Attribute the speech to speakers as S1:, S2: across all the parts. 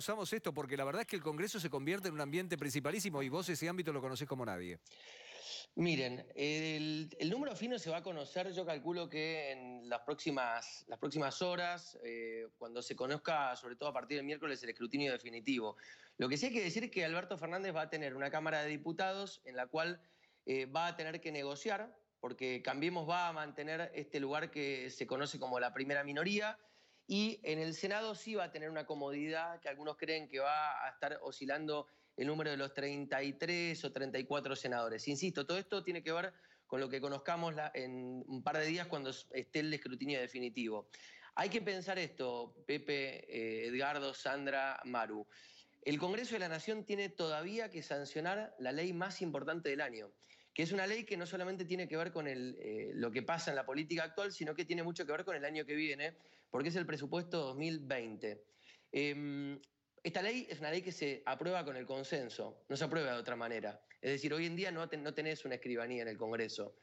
S1: usamos esto? Porque la verdad es que el Congreso se convierte en un ambiente principalísimo y vos ese ámbito lo conocés como nadie.
S2: Miren, el, número fino se va a conocer, yo calculo que en las próximas, las próximas horas, eh, cuando se conozca, sobre todo a partir del miércoles, el escrutinio definitivo. Lo que sí hay que decir es que Alberto Fernández va a tener una Cámara de Diputados en la cual eh, va a tener que negociar, porque Cambiemos va a mantener este lugar que se conoce como la primera minoría, y en el Senado sí va a tener una comodidad que algunos creen que va a estar oscilando el número de los 33 o 34 senadores. Insisto, todo esto tiene que ver con lo que conozcamos en un par de días cuando esté el escrutinio definitivo. Hay que pensar esto, Pepe, eh, Edgardo, Sandra, Maru. El Congreso de la Nación tiene todavía que sancionar la ley más importante del año, que es una ley que no solamente tiene que ver con eh, lo que pasa en la política actual, sino que tiene mucho que ver con el año que viene, porque es el presupuesto 2020. Esta ley es una ley que se aprueba con el consenso, no se aprueba de otra manera. Es decir, hoy en día no, tenés una escribanía en el Congreso.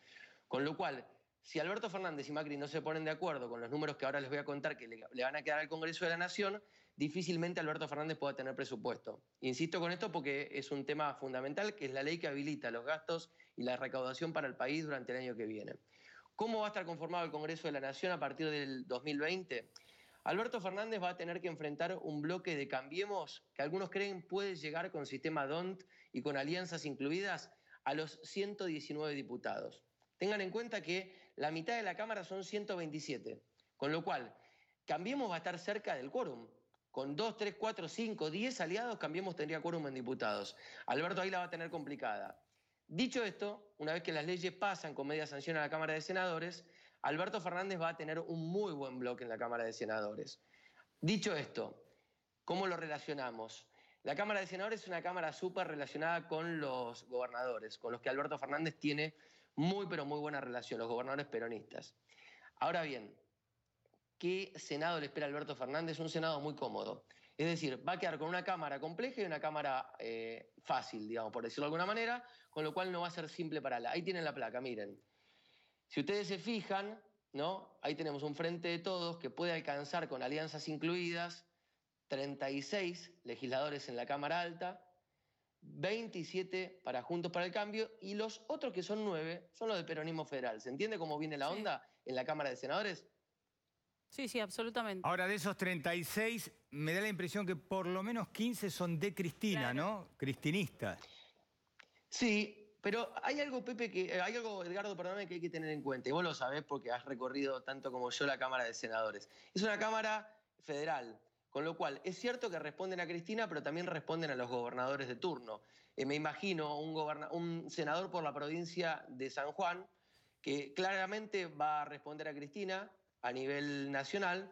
S2: Con lo cual, si Alberto Fernández y Macri no se ponen de acuerdo con los números que ahora les voy a contar que le, van a quedar al Congreso de la Nación, difícilmente Alberto Fernández pueda tener presupuesto. Insisto con esto porque es un tema fundamental, que es la ley que habilita los gastos y la recaudación para el país durante el año que viene. ¿Cómo va a estar conformado el Congreso de la Nación a partir del 2020? Alberto Fernández va a tener que enfrentar un bloque de Cambiemos que algunos creen puede llegar con sistema DONT y con alianzas incluidas a los 119 diputados. Tengan en cuenta que la mitad de la Cámara son 127, con lo cual Cambiemos va a estar cerca del quórum. Con 2, 3, 4, 5, 10 aliados, Cambiemos tendría quórum en diputados. Alberto ahí la va a tener complicada. Dicho esto, una vez que las leyes pasan con media sanción a la Cámara de Senadores, Alberto Fernández va a tener un muy buen bloque en la Cámara de Senadores. Dicho esto, ¿cómo lo relacionamos? La Cámara de Senadores es una Cámara súper relacionada con los gobernadores, con los que Alberto Fernández tiene muy, pero muy buena relación, los gobernadores peronistas. Ahora bien, ¿qué Senado le espera a Alberto Fernández? Un Senado muy cómodo. Es decir, va a quedar con una Cámara compleja y una Cámara eh, fácil, digamos, por decirlo de alguna manera, con lo cual no va a ser simple para la. Ahí tienen la placa, miren. Si ustedes se fijan, ¿no? ahí tenemos un frente de todos que puede alcanzar con alianzas incluidas 36 legisladores en la Cámara Alta, 27 para Juntos para el Cambio y los otros que son nueve son los del peronismo federal. ¿Se entiende cómo viene la onda en la Cámara de Senadores?
S3: Sí, sí, absolutamente.
S1: Ahora, de esos 36, me da la impresión que por lo menos 15 son de Cristina, ¿no? Cristinistas.
S2: Sí, pero hay algo, Pepe, que eh, hay algo, Edgardo, perdóname, que hay que tener en cuenta. Y vos lo sabés porque has recorrido tanto como yo la Cámara de Senadores. Es una Cámara federal. Con lo cual, es cierto que responden a Cristina, pero también responden a los gobernadores de turno. Eh, me imagino un, un senador por la provincia de San Juan que claramente va a responder a Cristina a nivel nacional,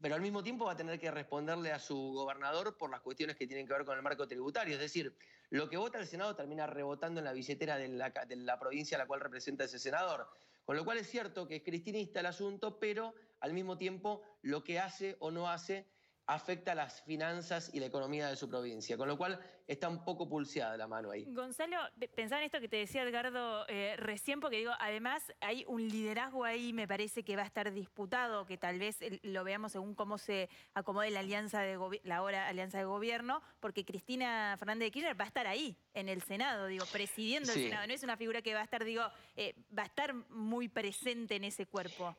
S2: pero al mismo tiempo va a tener que responderle a su gobernador por las cuestiones que tienen que ver con el marco tributario. Es decir, lo que vota el Senado termina rebotando en la billetera de la, de la, provincia a la cual representa ese senador. Con lo cual es cierto que es cristinista el asunto, pero al mismo tiempo lo que hace o no hace afecta las finanzas y la economía de su provincia, con lo cual está un poco pulseada la mano ahí.
S3: Gonzalo, pensaba en esto que te decía Edgardo eh, recién, porque digo, además hay un liderazgo ahí, me parece que va a estar disputado, que tal vez lo veamos según cómo se acomode la alianza de la ahora alianza de gobierno, porque Cristina Fernández de Kirchner va a estar ahí, en el Senado, digo, presidiendo el Senado. No es una figura que va a estar, digo, eh, va a estar muy presente en ese cuerpo.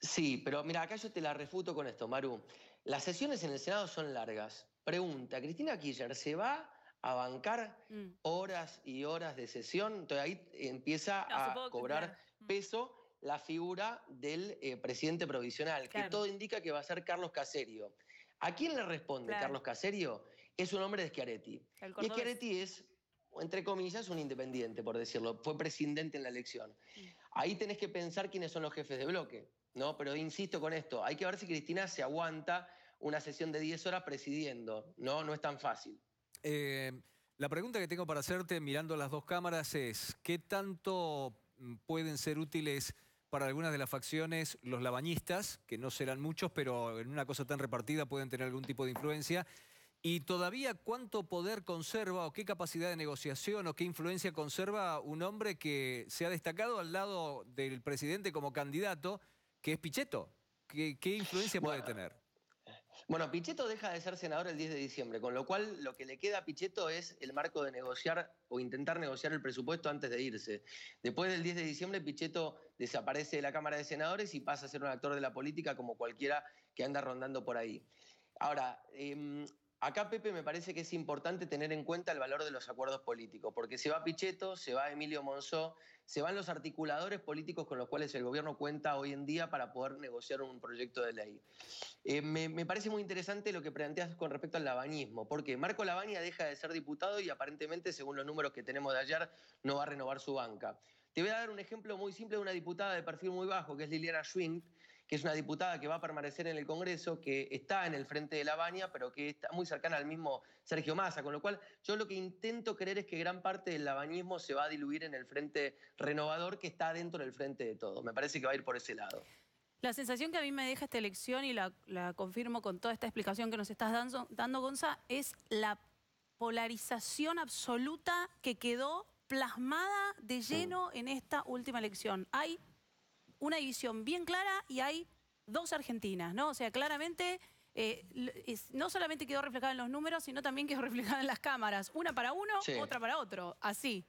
S2: Sí, pero mira, acá yo te la refuto con esto, Maru. Las sesiones en el Senado son largas. Pregunta, ¿Cristina Kirchner se va a bancar mm. horas y horas de sesión? Entonces ahí empieza a cobrar mm. peso la figura del eh, presidente provisional, que todo indica que va a ser Carlos Caserio. ¿A quién le responde Carlos Caserio? Es un hombre de Schiaretti. Y Schiaretti es entre comillas, un independiente, por decirlo. Fue presidente en la elección. Mm. Ahí tenés que pensar quiénes son los jefes de bloque. ¿No? Pero insisto con esto, hay que ver si Cristina se aguanta una sesión de 10 horas presidiendo, ¿no? No es tan fácil.
S1: Eh, la pregunta que tengo para hacerte mirando las dos cámaras es, ¿qué tanto mm, pueden ser útiles para algunas de las facciones los labañistas, que no serán muchos, pero en una cosa tan repartida pueden tener algún tipo de influencia? ¿Y todavía cuánto poder conserva o qué capacidad de negociación o qué influencia conserva un hombre que se ha destacado al lado del presidente como candidato? Que es Pichetto. ¿Qué, influencia puede tener?
S2: Bueno, Pichetto deja de ser senador el 10 de diciembre, con lo cual lo que le queda a Pichetto es el marco de negociar o intentar negociar el presupuesto antes de irse. Después del 10 de diciembre, Pichetto desaparece de la Cámara de Senadores y pasa a ser un actor de la política como cualquiera que anda rondando por ahí. Ahora, em, Acá, Pepe, me parece que es importante tener en cuenta el valor de los acuerdos políticos, porque se va Pichetto, se va Emilio Monzó, se van los articuladores políticos con los cuales el gobierno cuenta hoy en día para poder negociar un proyecto de ley. Eh, me, parece muy interesante lo que planteas con respecto al labañismo, porque Marco Labaña deja de ser diputado y aparentemente, según los números que tenemos de ayer, no va a renovar su banca. Te voy a dar un ejemplo muy simple de una diputada de perfil muy bajo, que es Liliana Schwing, que es una diputada que va a permanecer en el Congreso, que está en el frente de la Baña, pero que está muy cercana al mismo Sergio Massa, con lo cual yo lo que intento creer es que gran parte del labañismo se va a diluir en el frente renovador que está dentro del frente de todos. Me parece que va a ir por ese lado.
S4: La sensación que a mí me deja esta elección, y la, confirmo con toda esta explicación que nos estás dando, dando, Gonza, es la polarización absoluta que quedó plasmada de lleno en esta última elección. Hay una división bien clara y hay dos Argentinas, ¿no? O sea, claramente eh, no solamente quedó reflejada en los números, sino también quedó reflejada en las cámaras. Una para uno, otra para otro, así.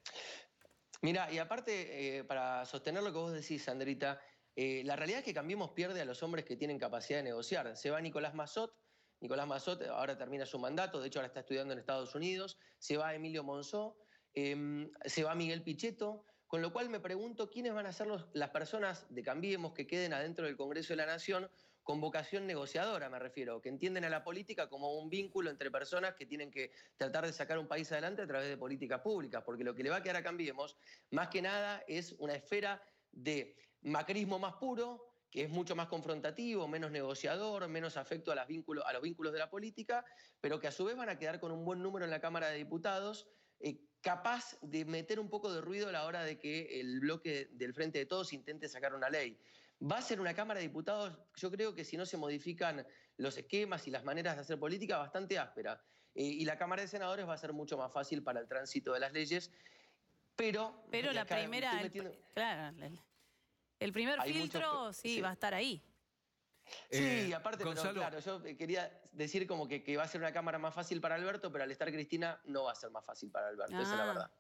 S2: Mira, y aparte, eh, para sostener lo que vos decís, Sandrita, eh, la realidad es que Cambiemos pierde a los hombres que tienen capacidad de negociar. Se va Nicolás Mazot, Nicolás Mazot ahora termina su mandato, de hecho ahora está estudiando en Estados Unidos, se va Emilio Monzó, em, se va Miguel Pichetto, con lo cual me pregunto quiénes van a ser las personas de Cambiemos que queden adentro del Congreso de la Nación con vocación negociadora, me refiero, que entienden a la política como un vínculo entre personas que tienen que tratar de sacar un país adelante a través de políticas públicas, porque lo que le va a quedar a Cambiemos, más que nada, es una esfera de macrismo más puro, que es mucho más confrontativo, menos negociador, menos afecto a, los vínculos de la política, pero que a su vez van a quedar con un buen número en la Cámara de Diputados, eh, capaz de meter un poco de ruido a la hora de que el bloque del Frente de Todos intente sacar una ley. Va a ser una Cámara de Diputados, yo creo que si no se modifican los esquemas y las maneras de hacer política, bastante áspera. Eh, y la Cámara de Senadores va a ser mucho más fácil para el tránsito de las leyes, pero...
S4: Pero la primera... El, claro, el, primer filtro sí, va a estar ahí.
S2: Sí, eh, aparte, pero claro, yo quería decir como que, que, va a ser una cámara más fácil para Alberto, pero al estar Cristina no va a ser más fácil para Alberto, esa es la ah. verdad.